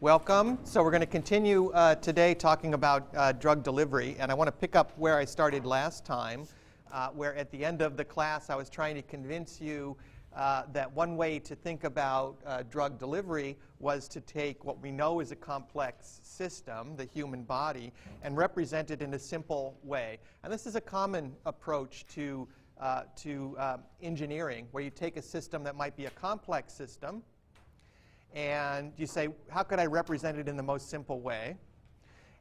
Welcome. So we're going to continue uh, today talking about uh, drug delivery, and I want to pick up where I started last time, uh, where at the end of the class I was trying to convince you uh, that one way to think about uh, drug delivery was to take what we know is a complex system, the human body, and represent it in a simple way. And this is a common approach to, uh, to engineering, where you take a system that might be a complex system, and you say, how could I represent it in the most simple way?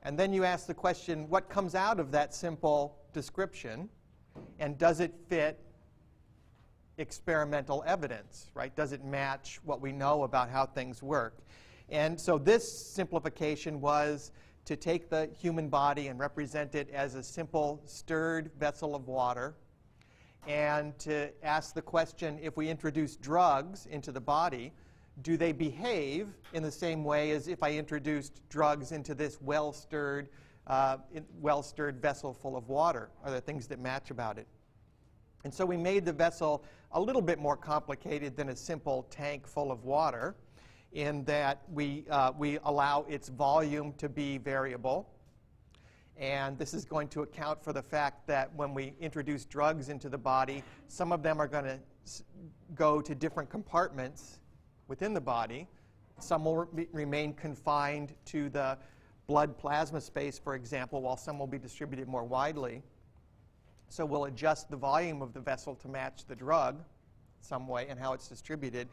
And then you ask the question, what comes out of that simple description? And does it fit experimental evidence, right? Does it match what we know about how things work? And so this simplification was to take the human body and represent it as a simple stirred vessel of water and to ask the question, if we introduce drugs into the body, do they behave in the same way as if I introduced drugs into this well-stirred, uh, well-stirred vessel full of water? Are there things that match about it? And so we made the vessel a little bit more complicated than a simple tank full of water in that we, uh, we allow its volume to be variable. And this is going to account for the fact that when we introduce drugs into the body, some of them are going to go to different compartments within the body. Some will re remain confined to the blood plasma space, for example, while some will be distributed more widely. So we'll adjust the volume of the vessel to match the drug some way and how it's distributed.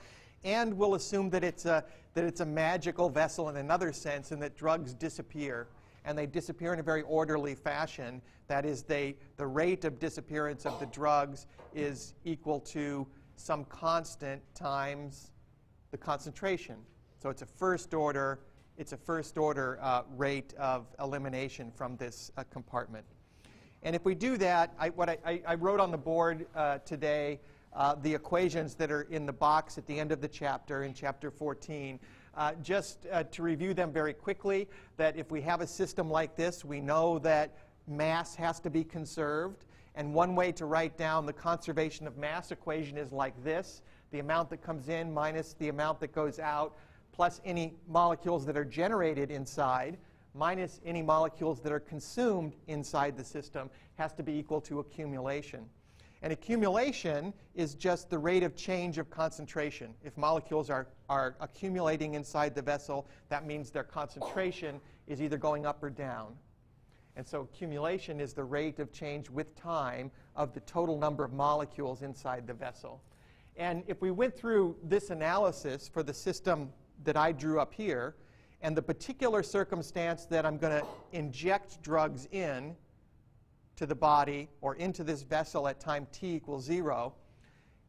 And we'll assume that it's a, that it's a magical vessel in another sense and that drugs disappear. And they disappear in a very orderly fashion. That is, they, the rate of disappearance of the drugs is equal to some constant times the concentration. So it's a first order, it's a first order uh, rate of elimination from this uh, compartment. And if we do that, I, what I, I, wrote on the board uh, today uh, the equations that are in the box at the end of the chapter, in chapter 14. Uh, just uh, to review them very quickly, that if we have a system like this, we know that mass has to be conserved. And one way to write down the conservation of mass equation is like this the amount that comes in minus the amount that goes out, plus any molecules that are generated inside, minus any molecules that are consumed inside the system, has to be equal to accumulation. And accumulation is just the rate of change of concentration. If molecules are, are accumulating inside the vessel, that means their concentration is either going up or down. And so accumulation is the rate of change with time of the total number of molecules inside the vessel. And if we went through this analysis for the system that I drew up here, and the particular circumstance that I'm going to inject drugs in to the body or into this vessel at time t equals 0,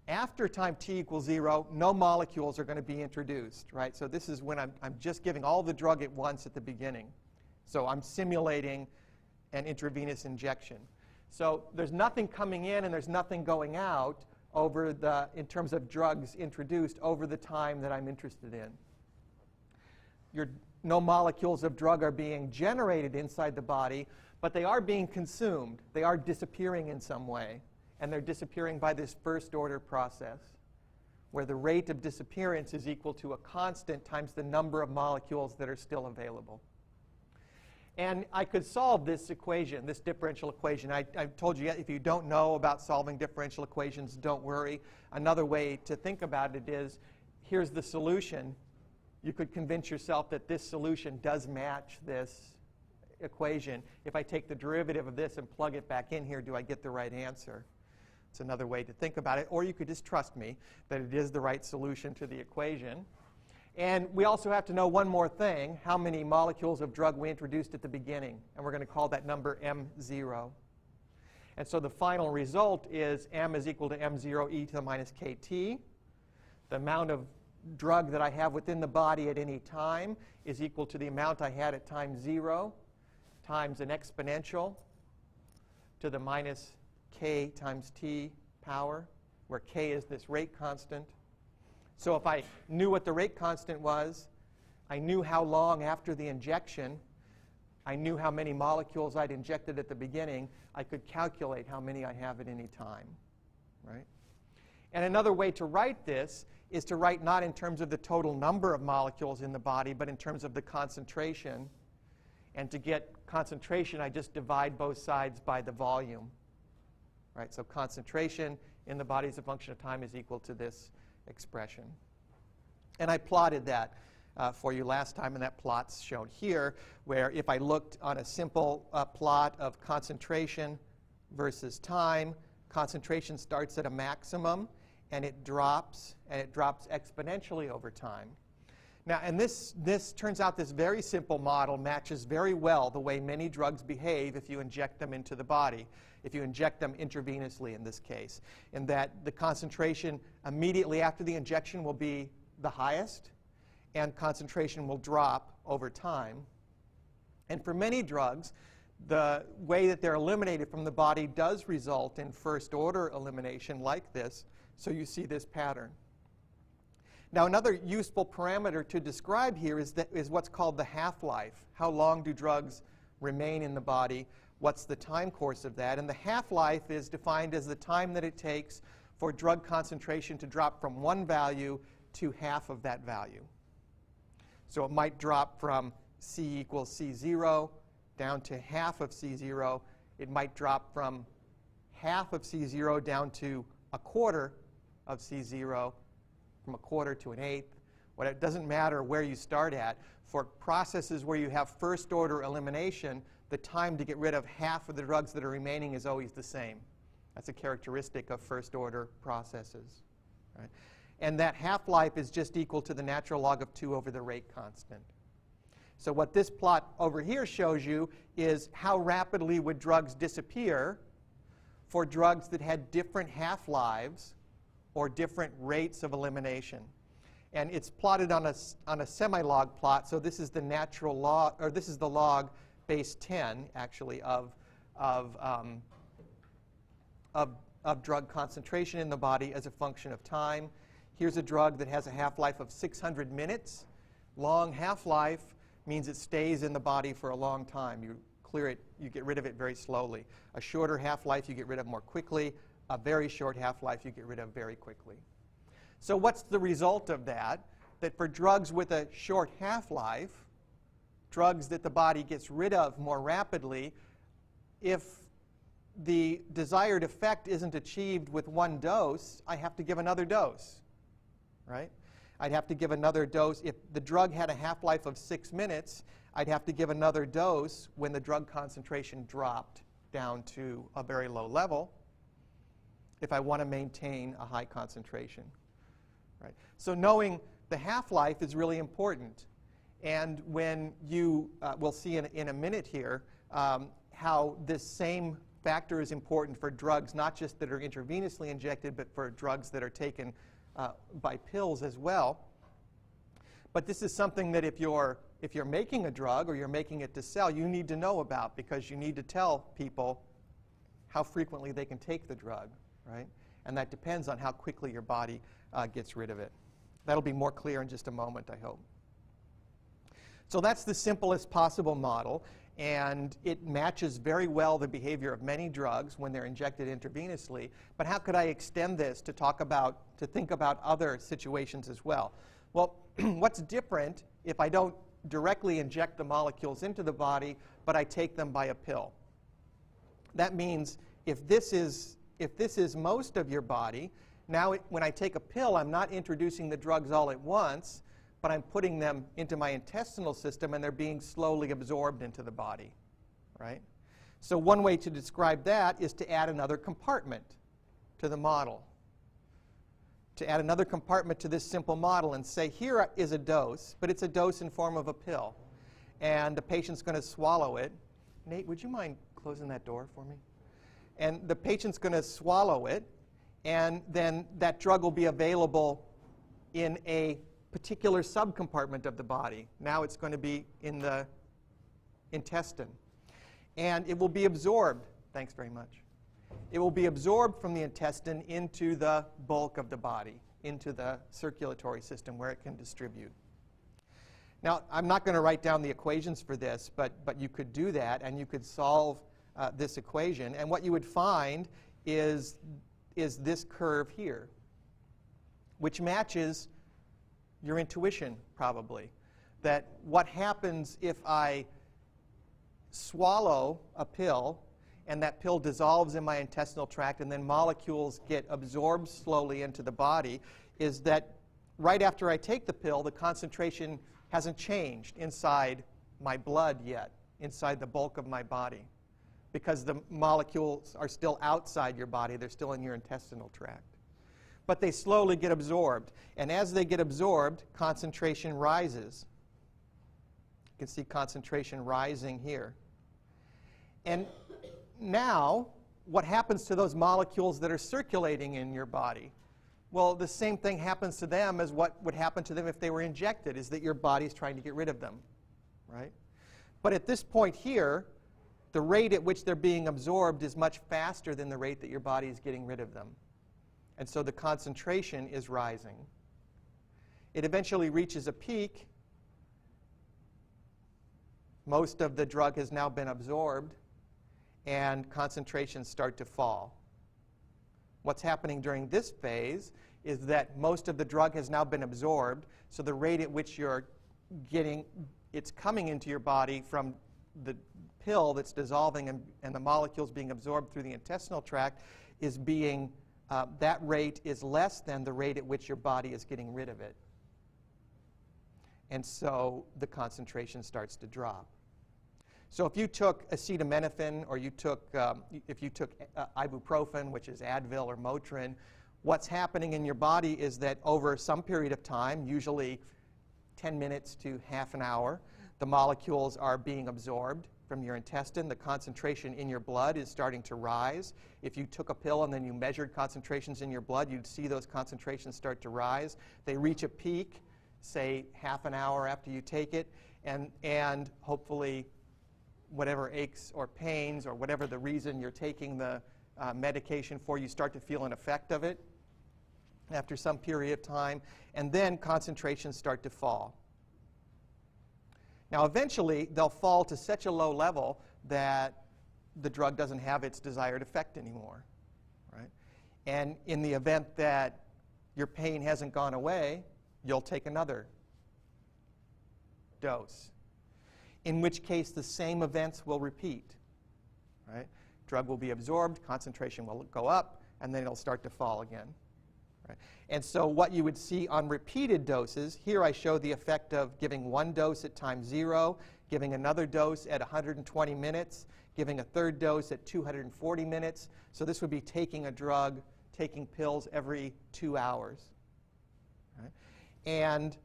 after time t equals 0, no molecules are going to be introduced, right? So this is when I'm, I'm just giving all the drug at once at the beginning. So I'm simulating an intravenous injection. So there's nothing coming in and there's nothing going out over the, in terms of drugs introduced over the time that I'm interested in. Your, no molecules of drug are being generated inside the body, but they are being consumed. They are disappearing in some way, and they're disappearing by this first order process, where the rate of disappearance is equal to a constant times the number of molecules that are still available. And I could solve this equation, this differential equation. I, told you, if you don't know about solving differential equations, don't worry. Another way to think about it is, here's the solution. You could convince yourself that this solution does match this equation. If I take the derivative of this and plug it back in here, do I get the right answer? It's another way to think about it. Or you could just trust me that it is the right solution to the equation. And we also have to know one more thing, how many molecules of drug we introduced at the beginning. And we're going to call that number M0. And so the final result is M is equal to M0 e to the minus kt. The amount of drug that I have within the body at any time is equal to the amount I had at time 0 times an exponential to the minus k times t power, where k is this rate constant. So if I knew what the rate constant was, I knew how long after the injection, I knew how many molecules I'd injected at the beginning, I could calculate how many I have at any time, right? And another way to write this is to write not in terms of the total number of molecules in the body, but in terms of the concentration. And to get concentration, I just divide both sides by the volume. Right? So concentration in the body as a function of time is equal to this expression. And I plotted that uh, for you last time, and that plot's shown here, where if I looked on a simple uh, plot of concentration versus time, concentration starts at a maximum, and it drops, and it drops exponentially over time. Now, and this, this turns out this very simple model matches very well the way many drugs behave if you inject them into the body, if you inject them intravenously in this case, in that the concentration immediately after the injection will be the highest, and concentration will drop over time. And for many drugs, the way that they're eliminated from the body does result in first order elimination like this. So you see this pattern. Now, another useful parameter to describe here is, that, is what's called the half life. How long do drugs remain in the body? What's the time course of that? And the half life is defined as the time that it takes for drug concentration to drop from one value to half of that value. So it might drop from C equals C0 down to half of C0. It might drop from half of C0 down to a quarter of C0 from a quarter to an eighth. What it doesn't matter where you start at. For processes where you have first order elimination, the time to get rid of half of the drugs that are remaining is always the same. That's a characteristic of first order processes. Right? And that half life is just equal to the natural log of 2 over the rate constant. So, what this plot over here shows you is how rapidly would drugs disappear for drugs that had different half lives or different rates of elimination. And it's plotted on a, on a semi-log plot, so this is the natural log, or this is the log base 10, actually, of, of, um, of, of drug concentration in the body as a function of time. Here's a drug that has a half-life of 600 minutes. Long half-life means it stays in the body for a long time. You clear it, you get rid of it very slowly. A shorter half-life you get rid of more quickly a very short half-life you get rid of very quickly. So what's the result of that? That for drugs with a short half-life, drugs that the body gets rid of more rapidly, if the desired effect isn't achieved with one dose, I have to give another dose, right? I'd have to give another dose. If the drug had a half-life of six minutes, I'd have to give another dose when the drug concentration dropped down to a very low level if I want to maintain a high concentration. Right? So knowing the half-life is really important. And when you, uh, we'll see in, in a minute here, um, how this same factor is important for drugs, not just that are intravenously injected, but for drugs that are taken uh, by pills as well. But this is something that if you're, if you're making a drug or you're making it to sell, you need to know about because you need to tell people how frequently they can take the drug right? And that depends on how quickly your body uh, gets rid of it. That'll be more clear in just a moment, I hope. So that's the simplest possible model, and it matches very well the behavior of many drugs when they're injected intravenously. But how could I extend this to talk about, to think about other situations as well? Well, what's different if I don't directly inject the molecules into the body, but I take them by a pill? That means if this is if this is most of your body, now it, when I take a pill, I'm not introducing the drugs all at once, but I'm putting them into my intestinal system and they're being slowly absorbed into the body, right? So one way to describe that is to add another compartment to the model. To add another compartment to this simple model and say, here is a dose, but it's a dose in form of a pill. And the patient's going to swallow it. Nate, would you mind closing that door for me? and the patient's going to swallow it, and then that drug will be available in a particular subcompartment of the body. Now it's going to be in the intestine. And it will be absorbed. Thanks very much. It will be absorbed from the intestine into the bulk of the body, into the circulatory system where it can distribute. Now, I'm not going to write down the equations for this, but, but you could do that, and you could solve uh, this equation. And what you would find is, is this curve here, which matches your intuition, probably. That what happens if I swallow a pill and that pill dissolves in my intestinal tract and then molecules get absorbed slowly into the body is that right after I take the pill, the concentration hasn't changed inside my blood yet, inside the bulk of my body, because the molecules are still outside your body, they're still in your intestinal tract. But they slowly get absorbed. And as they get absorbed, concentration rises. You can see concentration rising here. And now, what happens to those molecules that are circulating in your body? Well, the same thing happens to them as what would happen to them if they were injected, is that your body's trying to get rid of them, right? But at this point here, the rate at which they're being absorbed is much faster than the rate that your body is getting rid of them. And so the concentration is rising. It eventually reaches a peak. Most of the drug has now been absorbed and concentrations start to fall. What's happening during this phase is that most of the drug has now been absorbed, so the rate at which you're getting it's coming into your body from the pill that's dissolving and, and the molecules being absorbed through the intestinal tract is being uh, that rate is less than the rate at which your body is getting rid of it. And so the concentration starts to drop. So if you took acetaminophen or you took, um, if you took uh, ibuprofen, which is Advil or Motrin, what's happening in your body is that over some period of time, usually 10 minutes to half an hour, the molecules are being absorbed from your intestine. The concentration in your blood is starting to rise. If you took a pill and then you measured concentrations in your blood, you'd see those concentrations start to rise. They reach a peak, say half an hour after you take it, and, and hopefully whatever aches or pains or whatever the reason you're taking the uh, medication for, you start to feel an effect of it after some period of time, and then concentrations start to fall. Now, eventually, they'll fall to such a low level that the drug doesn't have its desired effect anymore. Right? And in the event that your pain hasn't gone away, you'll take another dose in which case the same events will repeat. Right? Drug will be absorbed, concentration will go up, and then it'll start to fall again. And so what you would see on repeated doses, here I show the effect of giving one dose at time zero, giving another dose at 120 minutes, giving a third dose at 240 minutes. So this would be taking a drug, taking pills every two hours. Right? And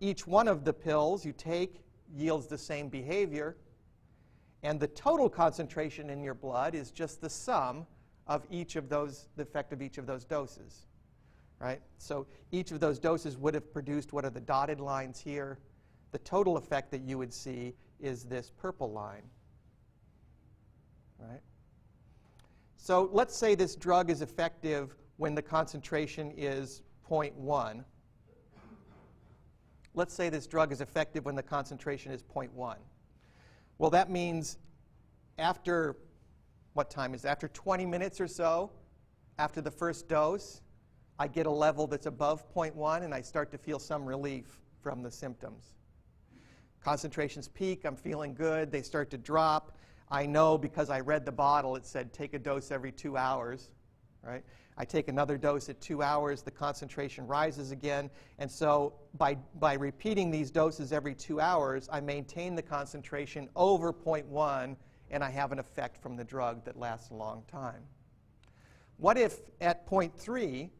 each one of the pills you take yields the same behavior. And the total concentration in your blood is just the sum of each of those, the effect of each of those doses. Right? So each of those doses would have produced what are the dotted lines here. The total effect that you would see is this purple line. Right? So let's say this drug is effective when the concentration is 0.1 let's say this drug is effective when the concentration is 0.1. Well, that means after, what time is it? After 20 minutes or so, after the first dose, I get a level that's above 0.1 and I start to feel some relief from the symptoms. Concentrations peak, I'm feeling good, they start to drop. I know because I read the bottle, it said take a dose every two hours, right? I take another dose at two hours, the concentration rises again. And so by, by repeating these doses every two hours, I maintain the concentration over 0.1 and I have an effect from the drug that lasts a long time. What if at 0.3,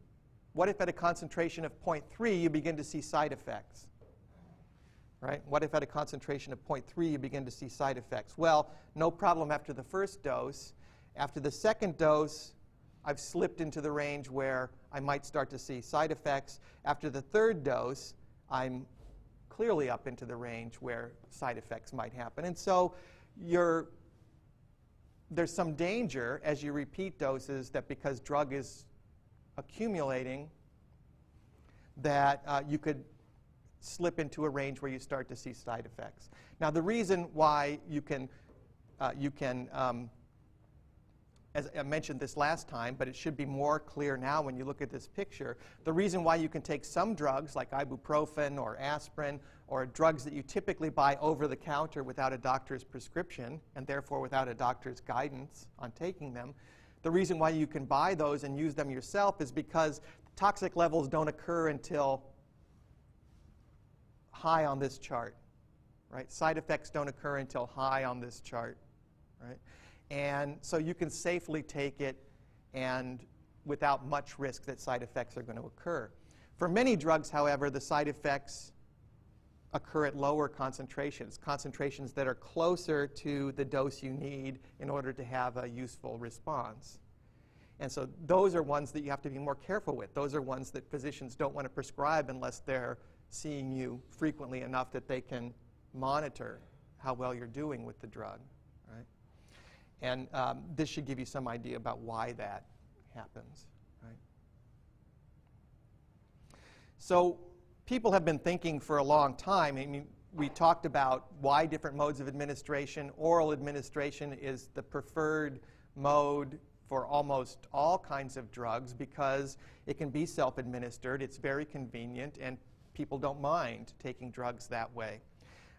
what if at a concentration of 0.3 you begin to see side effects? Right? What if at a concentration of 0.3 you begin to see side effects? Well, no problem after the first dose. After the second dose, I've slipped into the range where I might start to see side effects. After the third dose, I'm clearly up into the range where side effects might happen. And so there's some danger as you repeat doses that because drug is accumulating, that uh, you could slip into a range where you start to see side effects. Now, the reason why you can, uh, you can um, as I mentioned this last time, but it should be more clear now when you look at this picture. The reason why you can take some drugs like ibuprofen or aspirin or drugs that you typically buy over the counter without a doctor's prescription and therefore without a doctor's guidance on taking them, the reason why you can buy those and use them yourself is because toxic levels don't occur until high on this chart. Right? Side effects don't occur until high on this chart. Right? And so you can safely take it and without much risk that side effects are going to occur. For many drugs, however, the side effects occur at lower concentrations, concentrations that are closer to the dose you need in order to have a useful response. And so those are ones that you have to be more careful with. Those are ones that physicians don't want to prescribe unless they're seeing you frequently enough that they can monitor how well you're doing with the drug. Right? And um, this should give you some idea about why that happens. Right? So people have been thinking for a long time. I mean, we talked about why different modes of administration. Oral administration is the preferred mode for almost all kinds of drugs because it can be self administered, it's very convenient, and people don't mind taking drugs that way.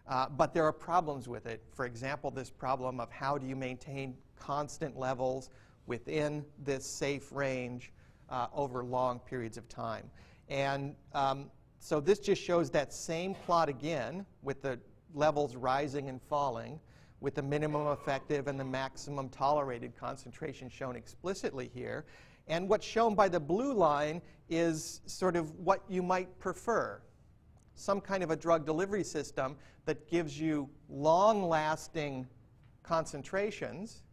Uh, but there are problems with it. For example, this problem of how do you maintain constant levels within this safe range uh, over long periods of time. And um, so this just shows that same plot again with the levels rising and falling with the minimum effective and the maximum tolerated concentration shown explicitly here. And what's shown by the blue line is sort of what you might prefer some kind of a drug delivery system that gives you long lasting concentrations,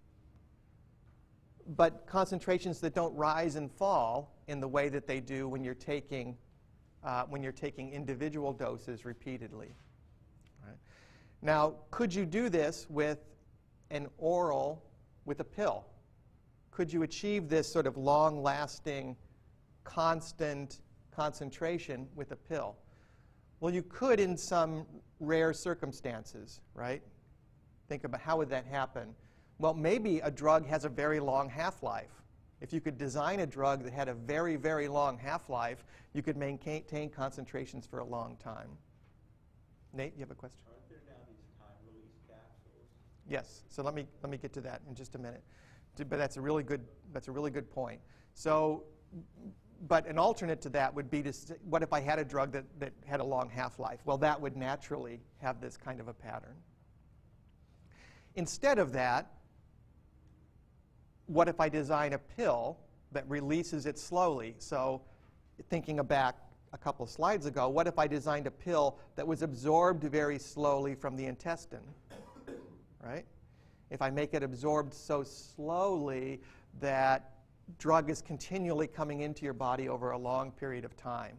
but concentrations that don't rise and fall in the way that they do when you're taking, uh, when you're taking individual doses repeatedly. Right? Now, could you do this with an oral, with a pill? Could you achieve this sort of long lasting, constant concentration with a pill? Well, you could in some rare circumstances, right? Think about how would that happen? Well, maybe a drug has a very long half-life. If you could design a drug that had a very, very long half-life, you could maintain concentrations for a long time. Nate, you have a question? Aren't there now these time-release capsules? Yes. So let me let me get to that in just a minute. But that's a really good that's a really good point. So but an alternate to that would be to say, what if I had a drug that, that had a long half life? Well, that would naturally have this kind of a pattern. Instead of that, what if I design a pill that releases it slowly? So, thinking back a couple slides ago, what if I designed a pill that was absorbed very slowly from the intestine? Right? If I make it absorbed so slowly that drug is continually coming into your body over a long period of time.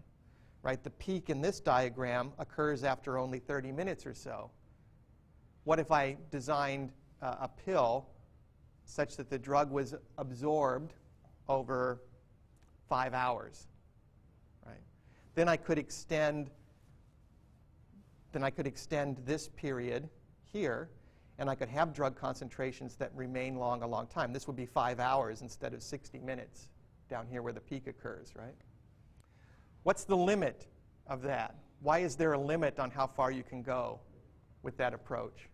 Right? The peak in this diagram occurs after only 30 minutes or so. What if I designed uh, a pill such that the drug was absorbed over five hours? Right? Then I could extend then I could extend this period here and I could have drug concentrations that remain long a long time. This would be five hours instead of 60 minutes down here where the peak occurs, right? What's the limit of that? Why is there a limit on how far you can go with that approach?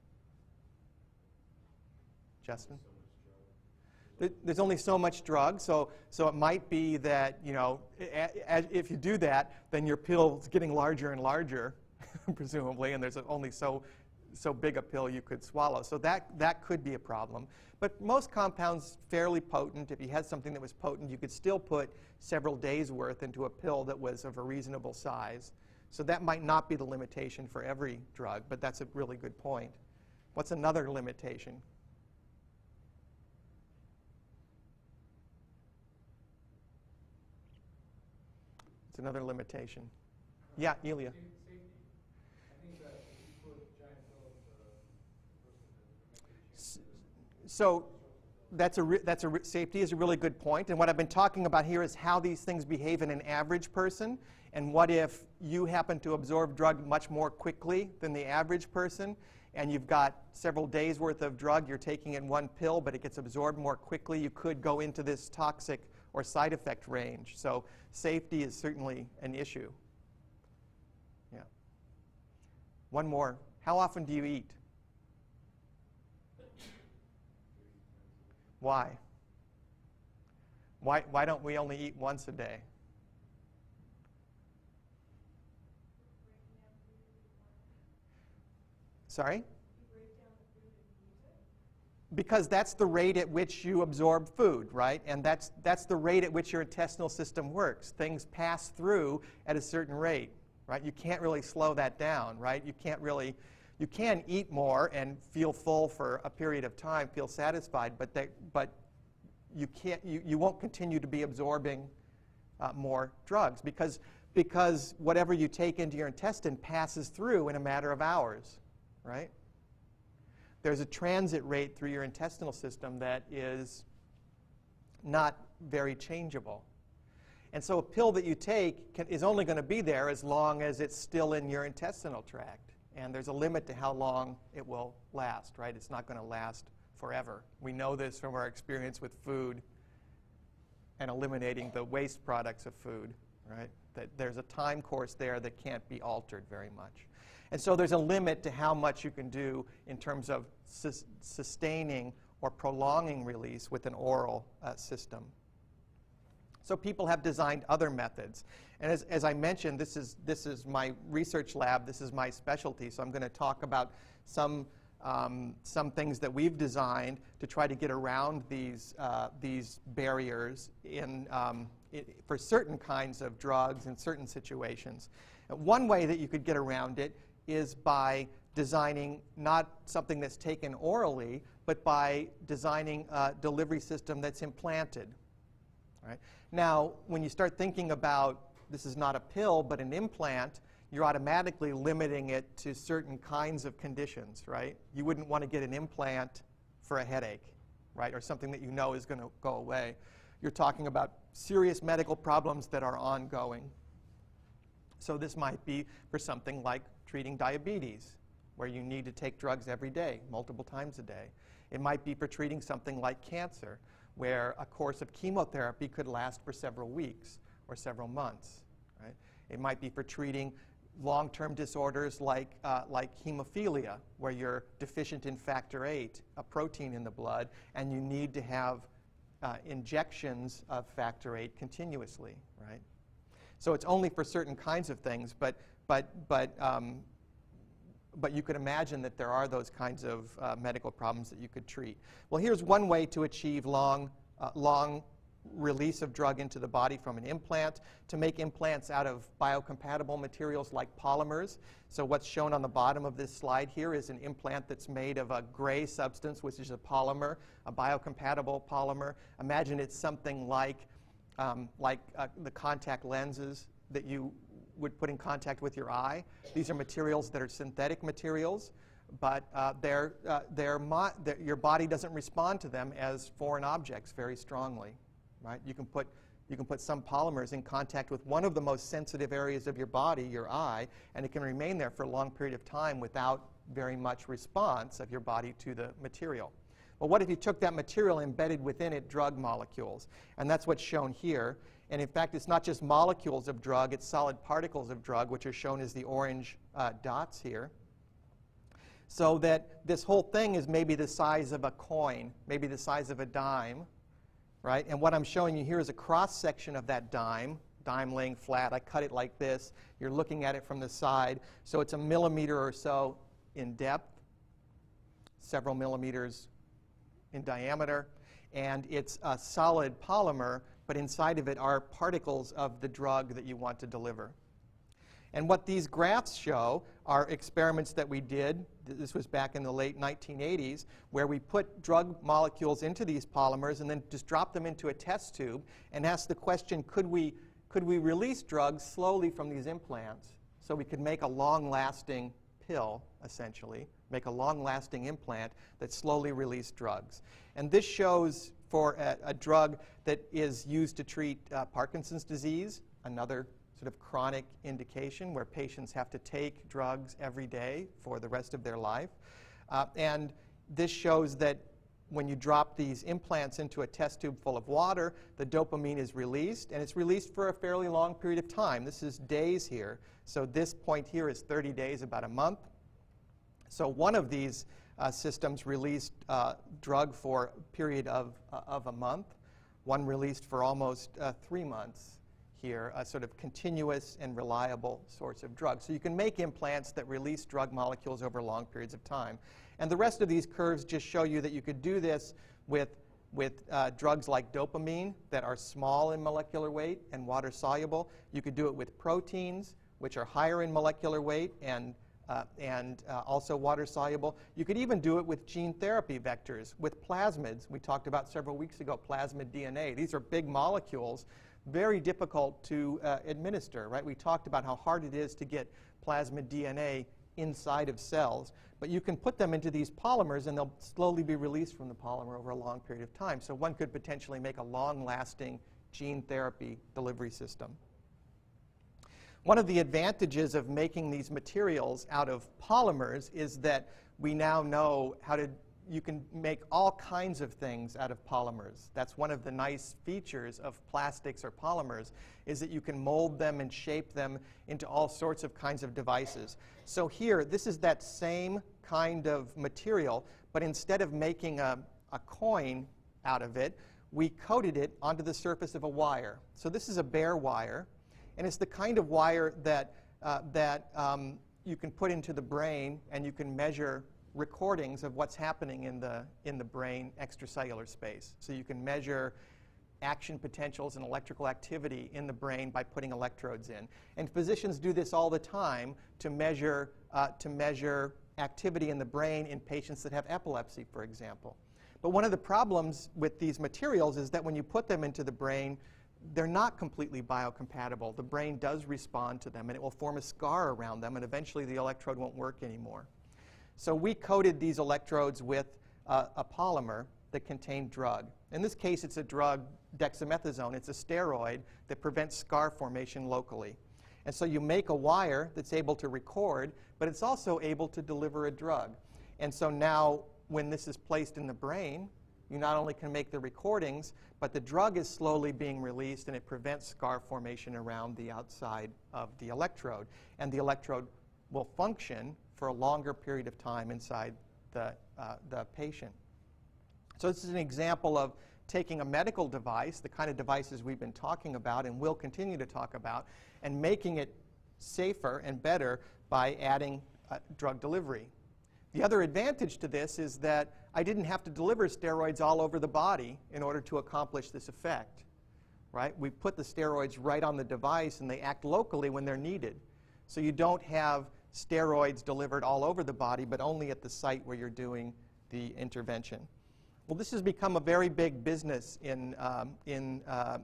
Justin? There's only so much drug, so, so it might be that, you know, if you do that, then your pill's getting larger and larger, presumably, and there's only so so big a pill you could swallow. So that, that could be a problem. But most compounds fairly potent. If you had something that was potent, you could still put several days worth into a pill that was of a reasonable size. So that might not be the limitation for every drug, but that's a really good point. What's another limitation? It's another limitation. Yeah, Elia. So that's a, that's a safety is a really good point. And what I've been talking about here is how these things behave in an average person. And what if you happen to absorb drug much more quickly than the average person? and you've got several days worth of drug, you're taking in one pill, but it gets absorbed more quickly, you could go into this toxic or side effect range. So safety is certainly an issue. Yeah. One more. How often do you eat? Why? Why, why don't we only eat once a day? Sorry? Because that's the rate at which you absorb food, right? And that's, that's the rate at which your intestinal system works. Things pass through at a certain rate, right? You can't really slow that down, right? You can't really, you can eat more and feel full for a period of time, feel satisfied, but, they, but you, can't, you, you won't continue to be absorbing uh, more drugs because, because whatever you take into your intestine passes through in a matter of hours, right? There's a transit rate through your intestinal system that is not very changeable. And so a pill that you take can, is only going to be there as long as it's still in your intestinal tract. And there's a limit to how long it will last, right? It's not going to last forever. We know this from our experience with food and eliminating the waste products of food, right? That there's a time course there that can't be altered very much. And so there's a limit to how much you can do in terms of sus- sustaining or prolonging release with an oral uh, system. So people have designed other methods. And as, as I mentioned, this is, this is my research lab, this is my specialty, so I'm going to talk about some, um, some things that we've designed to try to get around these, uh, these barriers in, um, it, for certain kinds of drugs in certain situations. one way that you could get around it is by designing not something that's taken orally, but by designing a delivery system that's implanted. Right? Now, when you start thinking about this is not a pill, but an implant, you're automatically limiting it to certain kinds of conditions, right? You wouldn't want to get an implant for a headache, right, or something that you know is going to go away. You're talking about serious medical problems that are ongoing. So this might be for something like treating diabetes, where you need to take drugs every day, multiple times a day. It might be for treating something like cancer, where a course of chemotherapy could last for several weeks or several months. Right? It might be for treating long-term disorders like, uh, like hemophilia, where you're deficient in factor VIII, a protein in the blood, and you need to have uh, injections of factor VIII continuously, right? So it's only for certain kinds of things, but but, but, um, but you could imagine that there are those kinds of uh, medical problems that you could treat. Well, here's one way to achieve long, uh, long release of drug into the body from an implant, to make implants out of biocompatible materials like polymers. So what's shown on the bottom of this slide here is an implant that's made of a gray substance, which is a polymer, a biocompatible polymer. Imagine it's something like, um, like uh, the contact lenses that you would put in contact with your eye. These are materials that are synthetic materials, but uh, they're, uh, they're they're, your body doesn't respond to them as foreign objects very strongly. Right? You, can put, you can put some polymers in contact with one of the most sensitive areas of your body, your eye, and it can remain there for a long period of time without very much response of your body to the material. Well, what if you took that material embedded within it drug molecules? And that's what's shown here. And in fact, it's not just molecules of drug, it's solid particles of drug, which are shown as the orange uh, dots here. So that this whole thing is maybe the size of a coin, maybe the size of a dime, right? And what I'm showing you here is a cross section of that dime, dime laying flat. I cut it like this. You're looking at it from the side. So it's a millimeter or so in depth, several millimeters in diameter, and it's a solid polymer but inside of it are particles of the drug that you want to deliver. And what these graphs show are experiments that we did. This was back in the late 1980s, where we put drug molecules into these polymers and then just drop them into a test tube and ask the question could we, could we release drugs slowly from these implants so we could make a long lasting pill, essentially, make a long lasting implant that slowly released drugs. And this shows for a, a drug that is used to treat uh, Parkinson's disease, another sort of chronic indication where patients have to take drugs every day for the rest of their life. Uh, and this shows that when you drop these implants into a test tube full of water, the dopamine is released, and it's released for a fairly long period of time. This is days here. So this point here is 30 days, about a month. So one of these uh, systems released uh, drug for a period of, uh, of a month. One released for almost uh, three months here, a sort of continuous and reliable source of drug. So you can make implants that release drug molecules over long periods of time. And the rest of these curves just show you that you could do this with, with uh, drugs like dopamine that are small in molecular weight and water soluble. You could do it with proteins, which are higher in molecular weight and, uh, and uh, also water soluble. You could even do it with gene therapy vectors, with plasmids. We talked about several weeks ago plasmid DNA. These are big molecules, very difficult to uh, administer, right? We talked about how hard it is to get plasmid DNA inside of cells. But you can put them into these polymers and they'll slowly be released from the polymer over a long period of time. So one could potentially make a long-lasting gene therapy delivery system. One of the advantages of making these materials out of polymers is that we now know how to you can make all kinds of things out of polymers. That's one of the nice features of plastics or polymers is that you can mold them and shape them into all sorts of kinds of devices. So here, this is that same kind of material, but instead of making a, a coin out of it, we coated it onto the surface of a wire. So this is a bare wire, and it's the kind of wire that, uh, that um, you can put into the brain and you can measure recordings of what's happening in the, in the brain extracellular space. So you can measure action potentials and electrical activity in the brain by putting electrodes in. And physicians do this all the time to measure, uh, to measure activity in the brain in patients that have epilepsy, for example. But one of the problems with these materials is that when you put them into the brain, they're not completely biocompatible. The brain does respond to them, and it will form a scar around them, and eventually the electrode won't work anymore. So we coated these electrodes with uh, a polymer that contained drug. In this case, it's a drug, dexamethasone. It's a steroid that prevents scar formation locally. And so you make a wire that's able to record, but it's also able to deliver a drug. And so now, when this is placed in the brain, you not only can make the recordings, but the drug is slowly being released and it prevents scar formation around the outside of the electrode. And the electrode will function for a longer period of time inside the, uh, the patient. So this is an example of taking a medical device, the kind of devices we've been talking about and will continue to talk about, and making it safer and better by adding uh, drug delivery. The other advantage to this is that I didn't have to deliver steroids all over the body in order to accomplish this effect. Right? We put the steroids right on the device and they act locally when they're needed. So you don't have steroids delivered all over the body, but only at the site where you're doing the intervention. Well, this has become a very big business in, um, in, uh,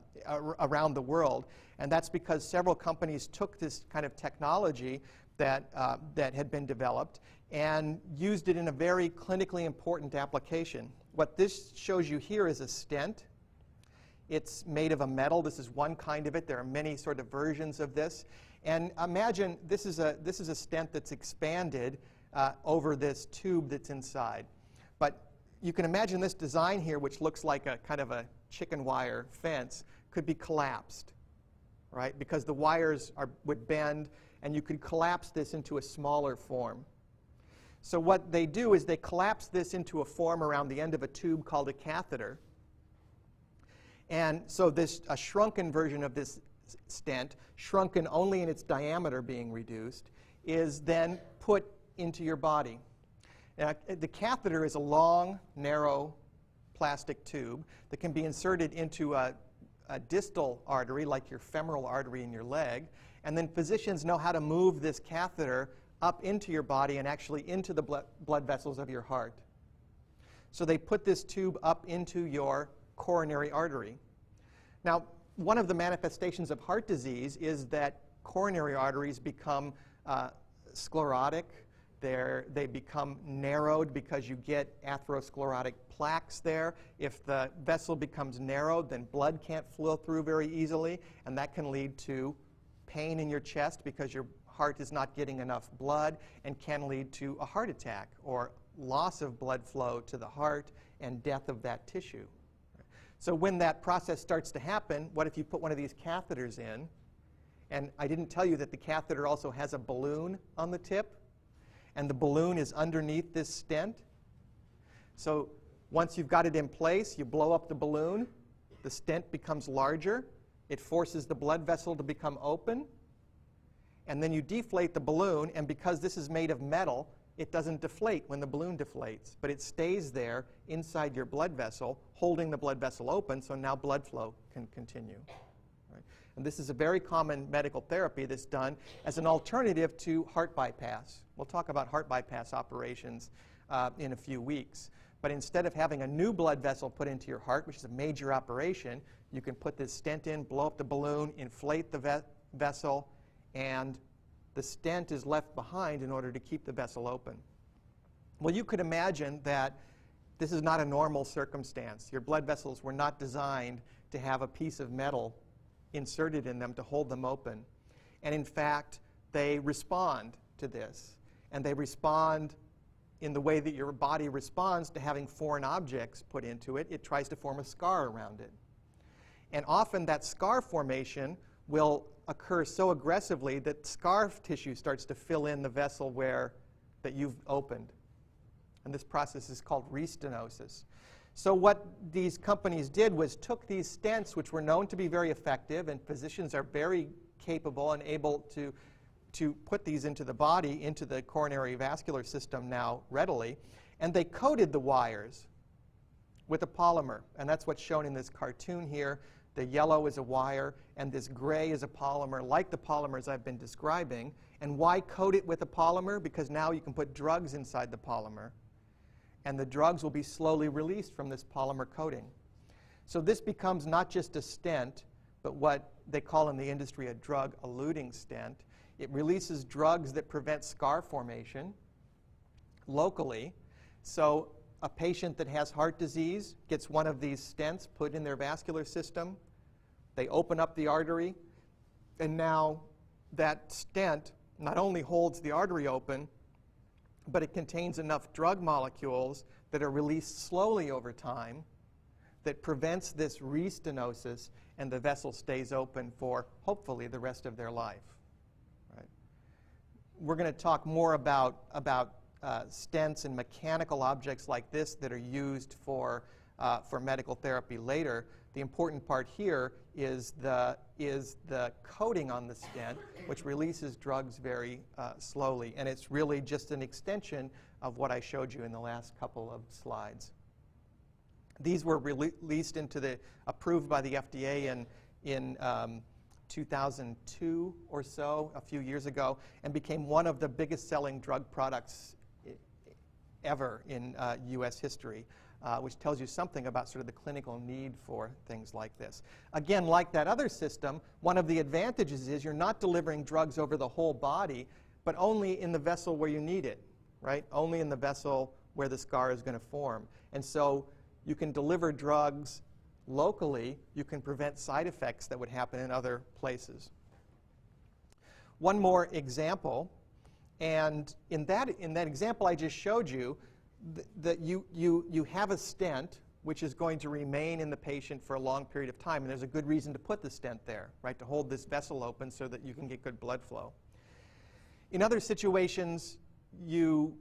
around the world, and that's because several companies took this kind of technology that, uh, that had been developed and used it in a very clinically important application. What this shows you here is a stent. It's made of a metal. This is one kind of it. There are many sort of versions of this. And imagine this is a, this is a stent that's expanded uh, over this tube that's inside. But you can imagine this design here, which looks like a kind of a chicken wire fence, could be collapsed, right? Because the wires are, would bend, and you could collapse this into a smaller form. So what they do is they collapse this into a form around the end of a tube called a catheter. And so this a shrunken version of this stent, shrunken only in its diameter being reduced, is then put into your body. Now, the catheter is a long, narrow plastic tube that can be inserted into a, a distal artery, like your femoral artery in your leg, and then physicians know how to move this catheter up into your body and actually into the blood vessels of your heart. So they put this tube up into your coronary artery. Now, one of the manifestations of heart disease is that coronary arteries become uh, sclerotic. They're, they become narrowed because you get atherosclerotic plaques there. If the vessel becomes narrowed, then blood can't flow through very easily, and that can lead to pain in your chest because your heart is not getting enough blood and can lead to a heart attack or loss of blood flow to the heart and death of that tissue. So when that process starts to happen, what if you put one of these catheters in? And I didn't tell you that the catheter also has a balloon on the tip, and the balloon is underneath this stent. So once you've got it in place, you blow up the balloon, the stent becomes larger, it forces the blood vessel to become open, and then you deflate the balloon, and because this is made of metal, it doesn't deflate when the balloon deflates, but it stays there inside your blood vessel, holding the blood vessel open, so now blood flow can continue. Right? And this is a very common medical therapy that's done as an alternative to heart bypass. We'll talk about heart bypass operations uh, in a few weeks. But instead of having a new blood vessel put into your heart, which is a major operation, you can put this stent in, blow up the balloon, inflate the ve vessel, and the stent is left behind in order to keep the vessel open. Well, you could imagine that this is not a normal circumstance. Your blood vessels were not designed to have a piece of metal inserted in them to hold them open. And in fact, they respond to this. And they respond in the way that your body responds to having foreign objects put into it. It tries to form a scar around it. And often that scar formation will occur so aggressively that scar tissue starts to fill in the vessel where that you've opened. And this process is called restenosis. So what these companies did was took these stents, which were known to be very effective, and physicians are very capable and able to, to put these into the body, into the coronary vascular system now readily, and they coated the wires with a polymer. And that's what's shown in this cartoon here. The yellow is a wire, and this gray is a polymer, like the polymers I've been describing. And why coat it with a polymer? Because now you can put drugs inside the polymer, and the drugs will be slowly released from this polymer coating. So this becomes not just a stent, but what they call in the industry a drug-eluting stent. It releases drugs that prevent scar formation locally. So a patient that has heart disease gets one of these stents put in their vascular system. They open up the artery, and now that stent not only holds the artery open, but it contains enough drug molecules that are released slowly over time that prevents this restenosis and the vessel stays open for hopefully the rest of their life. Right? We're going to talk more about, about uh, stents and mechanical objects like this that are used for, uh, for medical therapy later. The important part here is the, is the coating on the stent, which releases drugs very uh, slowly. And it's really just an extension of what I showed you in the last couple of slides. These were released into the, approved by the FDA in, in um, 2002 or so, a few years ago, and became one of the biggest selling drug products ever in uh, U.S. history, uh, which tells you something about sort of the clinical need for things like this. Again, like that other system, one of the advantages is you're not delivering drugs over the whole body, but only in the vessel where you need it, right? Only in the vessel where the scar is going to form. And so you can deliver drugs locally, you can prevent side effects that would happen in other places. One more example and in that, in that example I just showed you, that you, you, you have a stent which is going to remain in the patient for a long period of time. And there's a good reason to put the stent there, right, to hold this vessel open so that you can get good blood flow. In other situations, you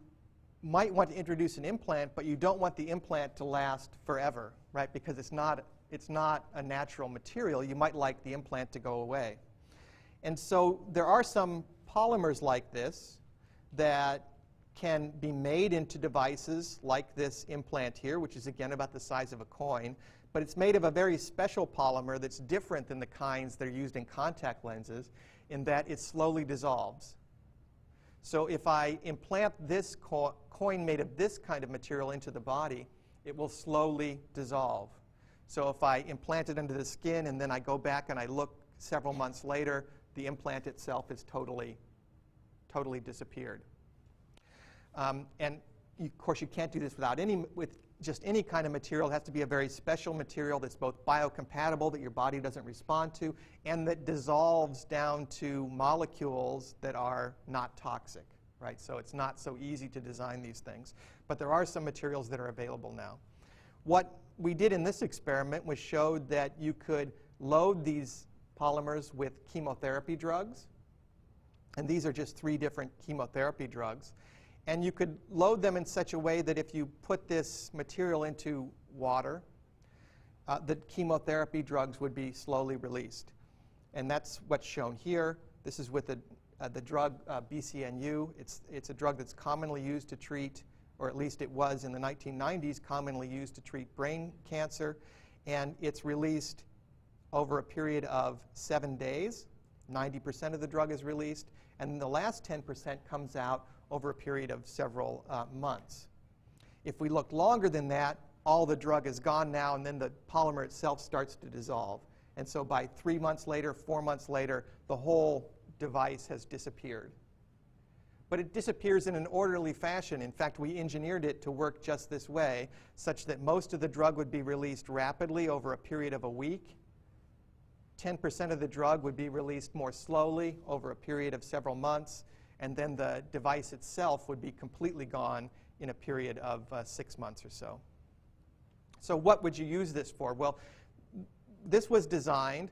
might want to introduce an implant, but you don't want the implant to last forever, right, because it's not, it's not a natural material. You might like the implant to go away. And so there are some polymers like this that can be made into devices like this implant here, which is again about the size of a coin, but it's made of a very special polymer that's different than the kinds that are used in contact lenses in that it slowly dissolves. So if I implant this co coin made of this kind of material into the body, it will slowly dissolve. So if I implant it into the skin and then I go back and I look several months later, the implant itself is totally totally disappeared. Um, and you, of course, you can't do this without any, with just any kind of material. It has to be a very special material that's both biocompatible, that your body doesn't respond to, and that dissolves down to molecules that are not toxic, right? So it's not so easy to design these things. But there are some materials that are available now. What we did in this experiment was showed that you could load these polymers with chemotherapy drugs. And these are just three different chemotherapy drugs. And you could load them in such a way that if you put this material into water, uh, the chemotherapy drugs would be slowly released. And that's what's shown here. This is with the, uh, the drug uh, BCNU. It's, it's a drug that's commonly used to treat, or at least it was in the 1990s, commonly used to treat brain cancer. And it's released over a period of seven days. 90% of the drug is released. And the last 10% comes out over a period of several uh, months. If we look longer than that, all the drug is gone now, and then the polymer itself starts to dissolve. And so by three months later, four months later, the whole device has disappeared. But it disappears in an orderly fashion. In fact, we engineered it to work just this way, such that most of the drug would be released rapidly over a period of a week. 10% of the drug would be released more slowly over a period of several months, and then the device itself would be completely gone in a period of uh, six months or so. So what would you use this for? Well, this was designed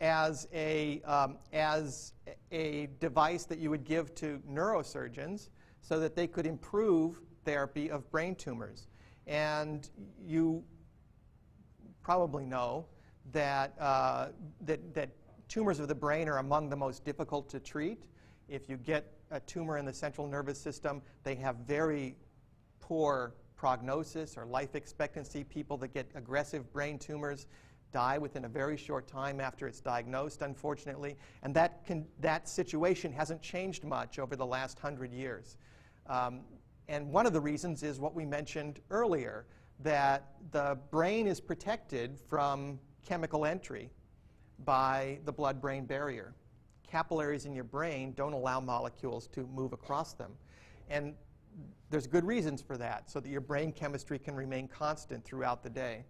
as a, um, as a device that you would give to neurosurgeons so that they could improve therapy of brain tumors. And you probably know that, uh, that, that tumors of the brain are among the most difficult to treat. If you get a tumor in the central nervous system, they have very poor prognosis or life expectancy. People that get aggressive brain tumors die within a very short time after it's diagnosed, unfortunately. And that, can, that situation hasn't changed much over the last hundred years. Um, and one of the reasons is what we mentioned earlier, that the brain is protected from chemical entry by the blood-brain barrier capillaries in your brain don't allow molecules to move across them. And there's good reasons for that, so that your brain chemistry can remain constant throughout the day.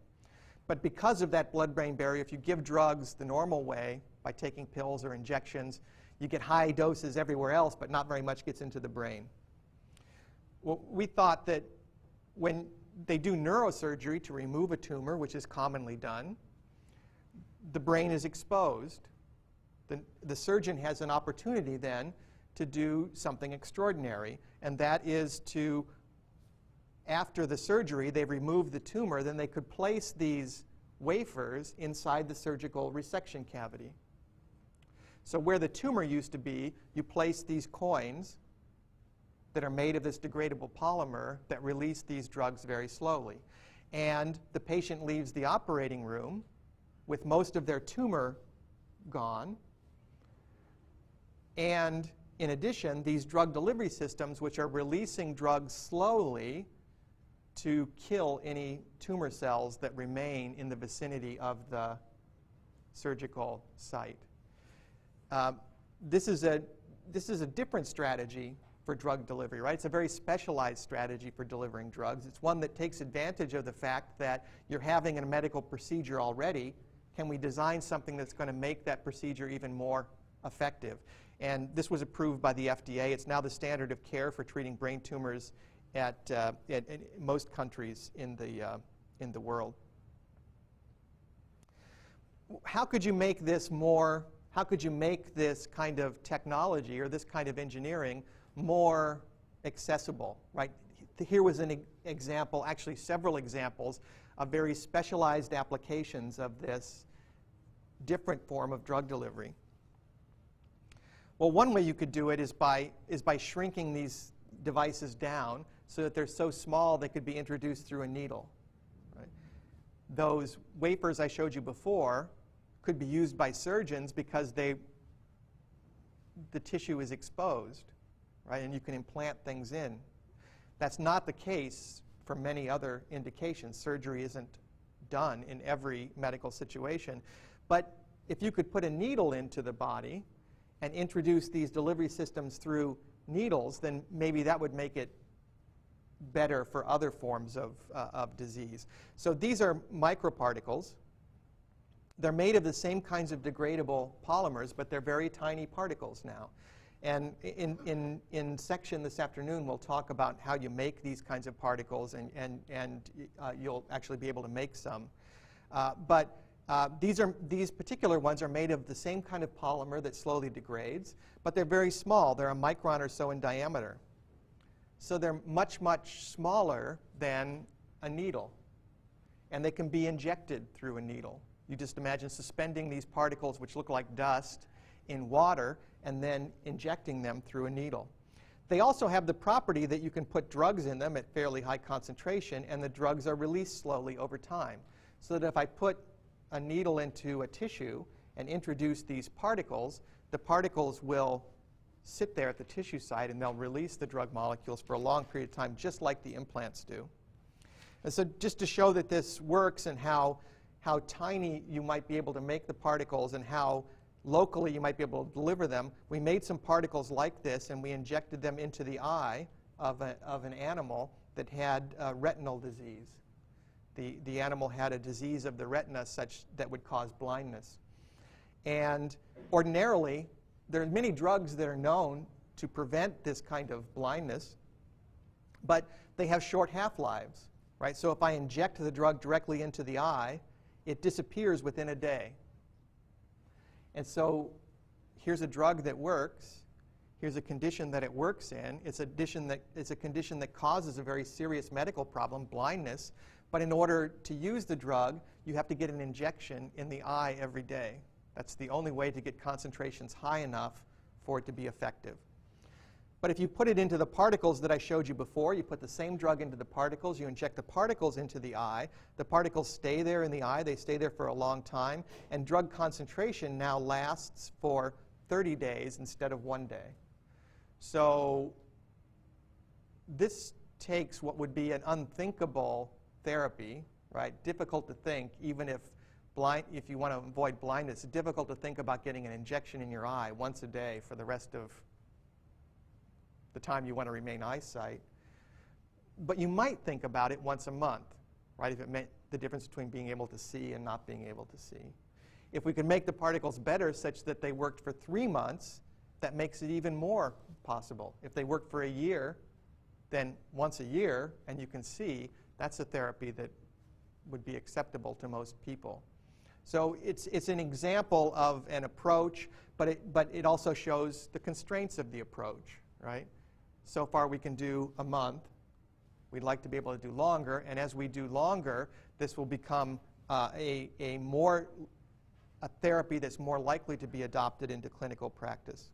But because of that blood brain barrier, if you give drugs the normal way, by taking pills or injections, you get high doses everywhere else, but not very much gets into the brain. Well, we thought that when they do neurosurgery to remove a tumor, which is commonly done, the brain is exposed the, the surgeon has an opportunity then to do something extraordinary, and that is to, after the surgery, they remove the tumor, then they could place these wafers inside the surgical resection cavity. So where the tumor used to be, you place these coins that are made of this degradable polymer that release these drugs very slowly. And the patient leaves the operating room with most of their tumor gone, and in addition, these drug delivery systems, which are releasing drugs slowly to kill any tumor cells that remain in the vicinity of the surgical site. Uh, this, is a, this is a different strategy for drug delivery, right? It's a very specialized strategy for delivering drugs. It's one that takes advantage of the fact that you're having a medical procedure already. Can we design something that's going to make that procedure even more effective? And this was approved by the FDA. It's now the standard of care for treating brain tumors at, uh, at, at most countries in the, uh, in the world. How could you make this more, how could you make this kind of technology or this kind of engineering more accessible, right? Here was an example, actually several examples, of very specialized applications of this different form of drug delivery. Well, one way you could do it is by, is by shrinking these devices down so that they're so small they could be introduced through a needle. Right? Those wafers I showed you before could be used by surgeons because they, the tissue is exposed, right? and you can implant things in. That's not the case for many other indications. Surgery isn't done in every medical situation. But if you could put a needle into the body, and introduce these delivery systems through needles, then maybe that would make it better for other forms of, uh, of disease. So these are microparticles. They're made of the same kinds of degradable polymers, but they're very tiny particles now. And in, in, in section this afternoon, we'll talk about how you make these kinds of particles, and, and, and uh, you'll actually be able to make some. Uh, but uh, these, are, these particular ones are made of the same kind of polymer that slowly degrades, but they're very small. They're a micron or so in diameter. So they're much, much smaller than a needle. And they can be injected through a needle. You just imagine suspending these particles, which look like dust, in water and then injecting them through a needle. They also have the property that you can put drugs in them at fairly high concentration, and the drugs are released slowly over time. So that if I put a needle into a tissue and introduce these particles, the particles will sit there at the tissue site and they'll release the drug molecules for a long period of time, just like the implants do. And so, just to show that this works and how, how tiny you might be able to make the particles and how locally you might be able to deliver them, we made some particles like this and we injected them into the eye of, a, of an animal that had uh, retinal disease. The, the animal had a disease of the retina such that would cause blindness. And ordinarily, there are many drugs that are known to prevent this kind of blindness, but they have short half-lives, right? So if I inject the drug directly into the eye, it disappears within a day. And so here's a drug that works. Here's a condition that it works in. It's a, condition that, it's a condition that causes a very serious medical problem, blindness. But in order to use the drug, you have to get an injection in the eye every day. That's the only way to get concentrations high enough for it to be effective. But if you put it into the particles that I showed you before, you put the same drug into the particles, you inject the particles into the eye, the particles stay there in the eye, they stay there for a long time, and drug concentration now lasts for 30 days instead of one day. So this takes what would be an unthinkable therapy, right? Difficult to think, even if blind, if you want to avoid blindness, difficult to think about getting an injection in your eye once a day for the rest of the time you want to remain eyesight. But you might think about it once a month, right, if it meant the difference between being able to see and not being able to see. If we could make the particles better such that they worked for three months, that makes it even more possible. If they work for a year, then once a year, and you can see, that's a therapy that would be acceptable to most people. So it's, it's an example of an approach, but it, but it also shows the constraints of the approach, right? So far we can do a month. We'd like to be able to do longer, and as we do longer, this will become uh, a, a more a therapy that's more likely to be adopted into clinical practice.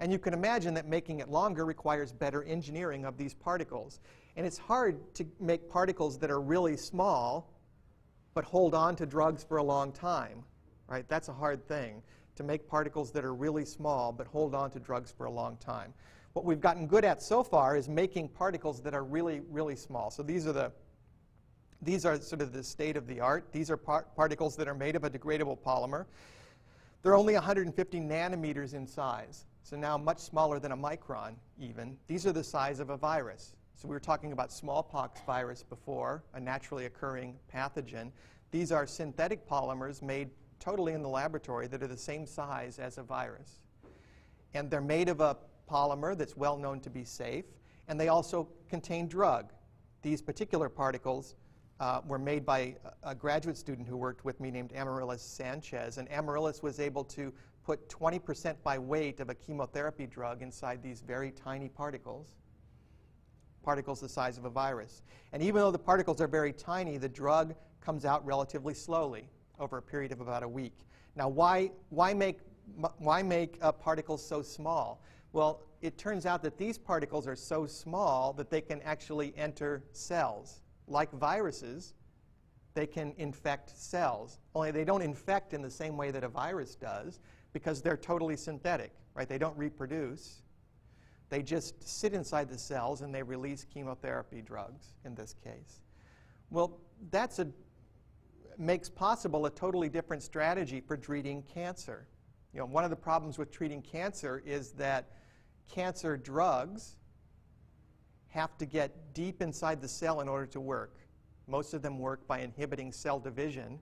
And you can imagine that making it longer requires better engineering of these particles. And it's hard to make particles that are really small but hold on to drugs for a long time, right? That's a hard thing, to make particles that are really small but hold on to drugs for a long time. What we've gotten good at so far is making particles that are really, really small. So these are the these are sort of the state of the art. These are par particles that are made of a degradable polymer. They're only 150 nanometers in size, so now much smaller than a micron even. These are the size of a virus. So we were talking about smallpox virus before, a naturally occurring pathogen. These are synthetic polymers made totally in the laboratory that are the same size as a virus. And they're made of a polymer that's well known to be safe, and they also contain drug. These particular particles uh, were made by a, graduate student who worked with me named Amaryllis Sanchez, and Amaryllis was able to put 20% by weight of a chemotherapy drug inside these very tiny particles, particles the size of a virus. And even though the particles are very tiny, the drug comes out relatively slowly over a period of about a week. Now, why, why make, why make uh, particles so small? Well, it turns out that these particles are so small that they can actually enter cells. Like viruses, they can infect cells. Only they don't infect in the same way that a virus does because they're totally synthetic, right? They don't reproduce. They just sit inside the cells and they release chemotherapy drugs in this case. Well, that's a makes possible a totally different strategy for treating cancer. You know, one of the problems with treating cancer is that cancer drugs have to get deep inside the cell in order to work. Most of them work by inhibiting cell division,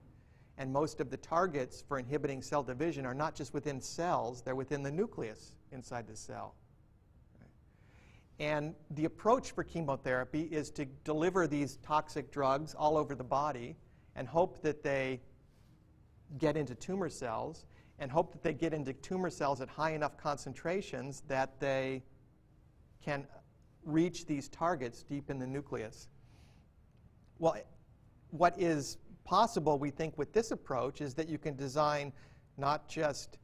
and most of the targets for inhibiting cell division are not just within cells, they're within the nucleus inside the cell. And the approach for chemotherapy is to deliver these toxic drugs all over the body and hope that they get into tumor cells and hope that they get into tumor cells at high enough concentrations that they can reach these targets deep in the nucleus. Well, what is possible, we think, with this approach is that you can design not just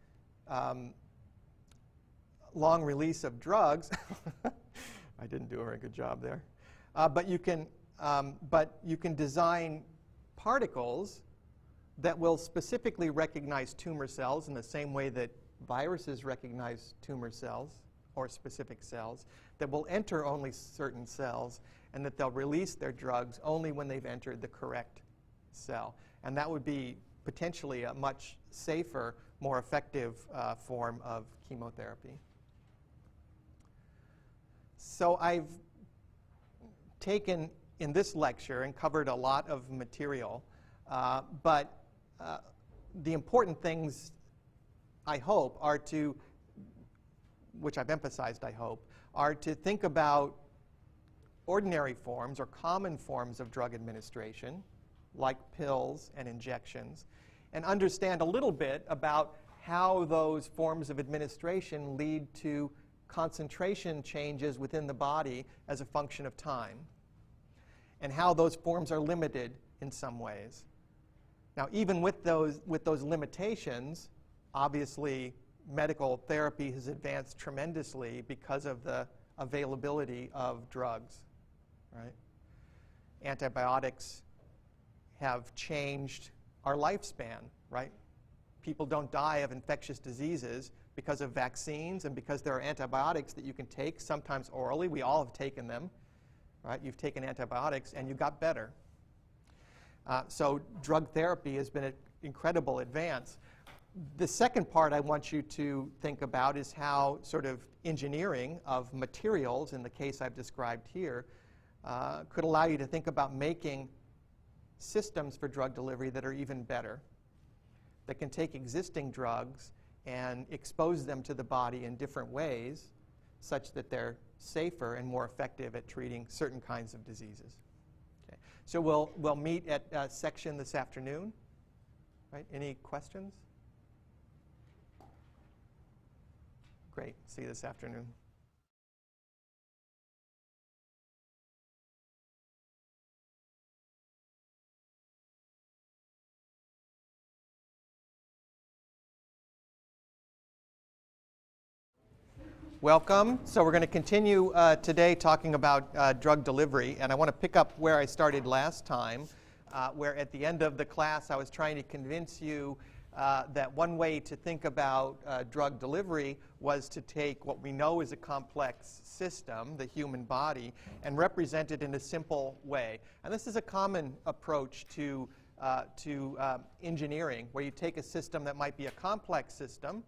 um, long release of drugs. I didn't do a very good job there. Uh, but, you can, um, but you can design particles that will specifically recognize tumor cells in the same way that viruses recognize tumor cells or specific cells, that will enter only certain cells, and that they'll release their drugs only when they've entered the correct cell. And that would be potentially a much safer, more effective uh, form of chemotherapy. So I've taken in this lecture and covered a lot of material, uh, but uh, the important things, I hope, are to, which I've emphasized, I hope, are to think about ordinary forms or common forms of drug administration, like pills and injections, and understand a little bit about how those forms of administration lead to concentration changes within the body as a function of time, and how those forms are limited in some ways. Now, even with those, with those limitations, obviously medical therapy has advanced tremendously because of the availability of drugs, right? Antibiotics have changed our lifespan, right? People don't die of infectious diseases because of vaccines and because there are antibiotics that you can take, sometimes orally. We all have taken them, right? You've taken antibiotics and you got better. Uh, so drug therapy has been an incredible advance. The second part I want you to think about is how sort of engineering of materials, in the case I've described here, uh, could allow you to think about making systems for drug delivery that are even better, that can take existing drugs and expose them to the body in different ways such that they're safer and more effective at treating certain kinds of diseases. So we'll, we'll meet at uh, section this afternoon. Right? Any questions? Great. See you this afternoon. Welcome. So we're going to continue uh, today talking about uh, drug delivery, and I want to pick up where I started last time, uh, where at the end of the class I was trying to convince you uh, that one way to think about uh, drug delivery was to take what we know is a complex system, the human body, and represent it in a simple way. And this is a common approach to, uh, to engineering, where you take a system that might be a complex system,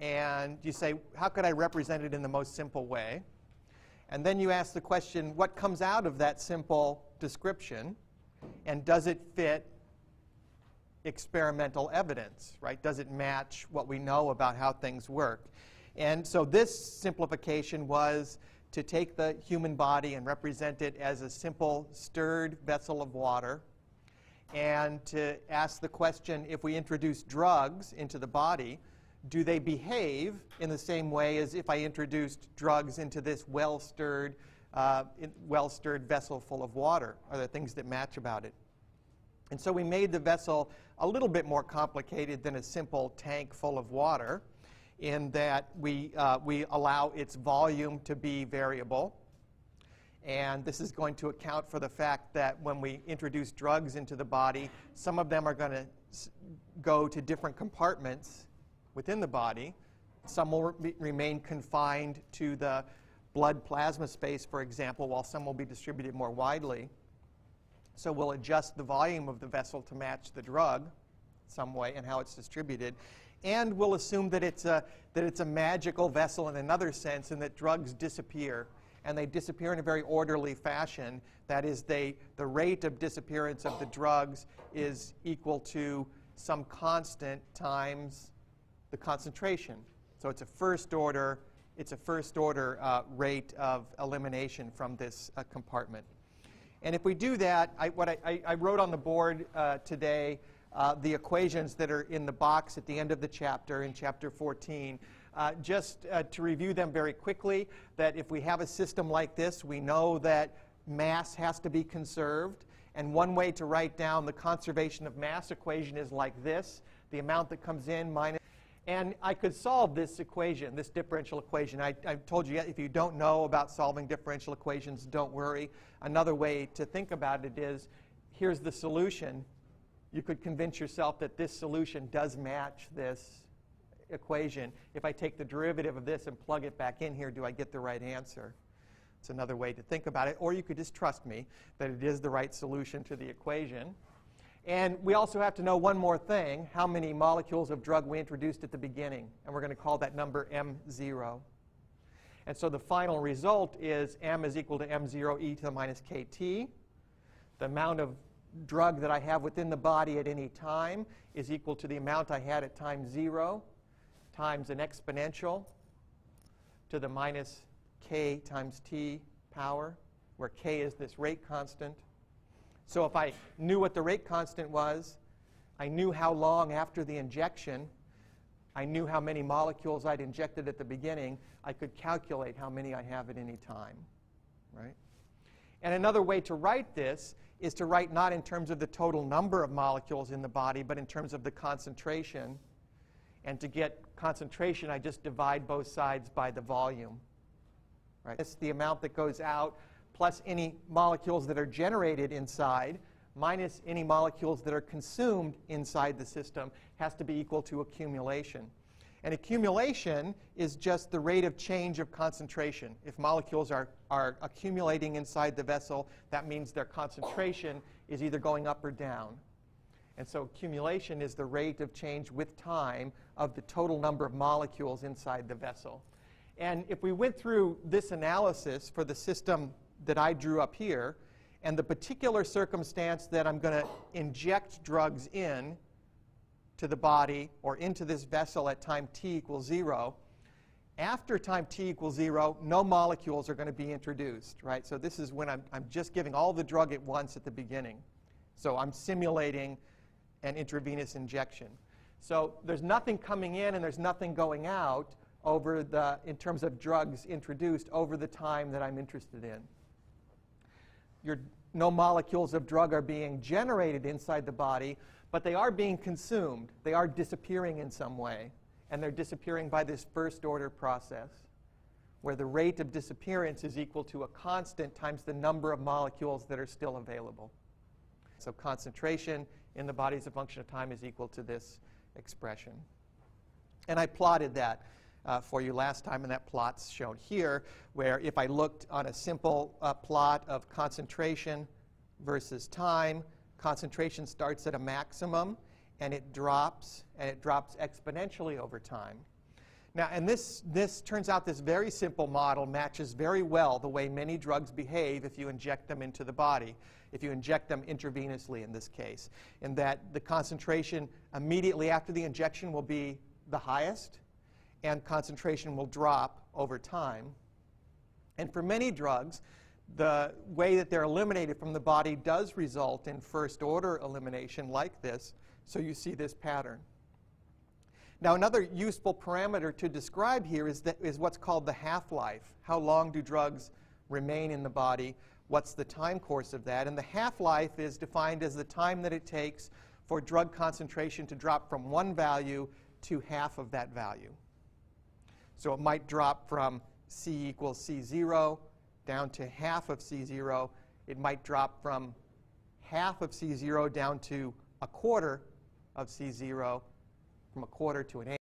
and you say, how could I represent it in the most simple way? And then you ask the question, what comes out of that simple description? And does it fit experimental evidence, right? Does it match what we know about how things work? And so this simplification was to take the human body and represent it as a simple stirred vessel of water and to ask the question, if we introduce drugs into the body, do they behave in the same way as if I introduced drugs into this well-stirred, uh, well-stirred vessel full of water? Are there things that match about it? And so we made the vessel a little bit more complicated than a simple tank full of water in that we, uh, we allow its volume to be variable. And this is going to account for the fact that when we introduce drugs into the body, some of them are going to go to different compartments within the body. Some will re remain confined to the blood plasma space, for example, while some will be distributed more widely. So we'll adjust the volume of the vessel to match the drug some way and how it's distributed. And we'll assume that it's a, that it's a magical vessel in another sense and that drugs disappear and they disappear in a very orderly fashion. That is, they, the rate of disappearance of the drugs is equal to some constant times the concentration. So it's a first order, it's a first order uh, rate of elimination from this uh, compartment. And if we do that, I, what I, I, wrote on the board uh, today uh, the equations that are in the box at the end of the chapter, in chapter 14. Uh, just uh, to review them very quickly, that if we have a system like this, we know that mass has to be conserved. And one way to write down the conservation of mass equation is like this the amount that comes in minus. And I could solve this equation, this differential equation. I, told you, if you don't know about solving differential equations, don't worry. Another way to think about it is here's the solution. You could convince yourself that this solution does match this equation. If I take the derivative of this and plug it back in here, do I get the right answer? It's another way to think about it. Or you could just trust me that it is the right solution to the equation. And we also have to know one more thing, how many molecules of drug we introduced at the beginning. And we're going to call that number M0. And so the final result is M is equal to M0 e to the minus kt. The amount of drug that I have within the body at any time is equal to the amount I had at time 0 times an exponential to the minus k times t power, where k is this rate constant. So if I knew what the rate constant was, I knew how long after the injection, I knew how many molecules I'd injected at the beginning, I could calculate how many I have at any time, right? And another way to write this is to write not in terms of the total number of molecules in the body, but in terms of the concentration. And to get concentration, I just divide both sides by the volume. Right? It's the amount that goes out plus any molecules that are generated inside minus any molecules that are consumed inside the system has to be equal to accumulation. And accumulation is just the rate of change of concentration. If molecules are, are accumulating inside the vessel, that means their concentration is either going up or down. And so accumulation is the rate of change with time of the total number of molecules inside the vessel. And if we went through this analysis for the system that I drew up here, and the particular circumstance that I'm going to inject drugs in to the body or into this vessel at time t equals 0, after time t equals 0, no molecules are going to be introduced, right? So this is when I'm, I'm just giving all the drug at once at the beginning. So I'm simulating an intravenous injection. So there's nothing coming in and there's nothing going out over the, in terms of drugs introduced over the time that I'm interested in. Your, no molecules of drug are being generated inside the body, but they are being consumed. They are disappearing in some way. And they're disappearing by this first order process, where the rate of disappearance is equal to a constant times the number of molecules that are still available. So concentration in the body as a function of time is equal to this expression. And I plotted that uh, for you last time, and that plot's shown here, where if I looked on a simple uh, plot of concentration versus time, concentration starts at a maximum, and it drops, and it drops exponentially over time. Now, and this, this turns out this very simple model matches very well the way many drugs behave if you inject them into the body, if you inject them intravenously in this case, in that the concentration immediately after the injection will be the highest, and concentration will drop over time. And for many drugs, the way that they're eliminated from the body does result in first order elimination like this, so you see this pattern. Now, another useful parameter to describe here is, that, is what's called the half-life. How long do drugs remain in the body? What's the time course of that? And the half-life is defined as the time that it takes for drug concentration to drop from one value to half of that value. So it might drop from C equals C0 down to half of C0. It might drop from half of C0 down to a quarter of C0 from a quarter to an eighth.